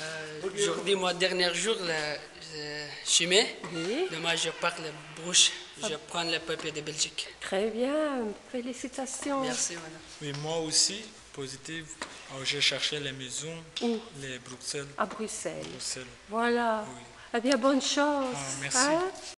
Euh, aujourd'hui, mon dernier jour, la euh, chimie. Demain, je pars la brouche. Je ah. prends le papier de Belgique. Très bien, félicitations. Merci, madame. Oui, moi aussi, positif. Alors, ah, j'ai cherché les maisons, Où? les Bruxelles. À Bruxelles. Voilà. Eh bien, bonne chance. Ah, merci. Hein?